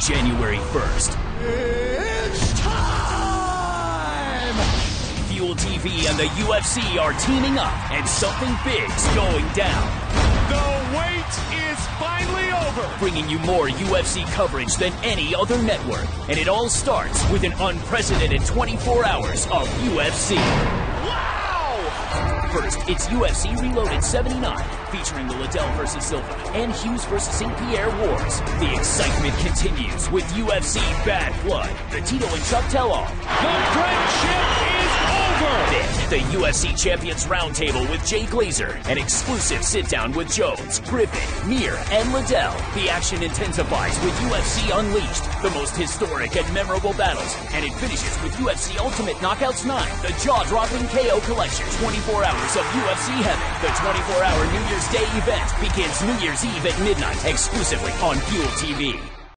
January 1st. It's time! Fuel TV and the UFC are teaming up, and something big's going down. The wait is finally over! Bringing you more UFC coverage than any other network. And it all starts with an unprecedented 24 hours of UFC. Wow! First, it's UFC Reloaded 79, featuring the Liddell vs. Silva and Hughes vs. St. Pierre Wars. The excitement continues with UFC Bad Blood, the Tito and Chuck Tell-Off. The friendship the UFC Champions Roundtable with Jay Glazer, an exclusive sit-down with Jones, Griffin, Mir, and Liddell. The action intensifies with UFC Unleashed, the most historic and memorable battles, and it finishes with UFC Ultimate Knockouts 9, the jaw-dropping KO collection. 24 hours of UFC heaven. The 24-hour New Year's Day event begins New Year's Eve at midnight, exclusively on Fuel TV.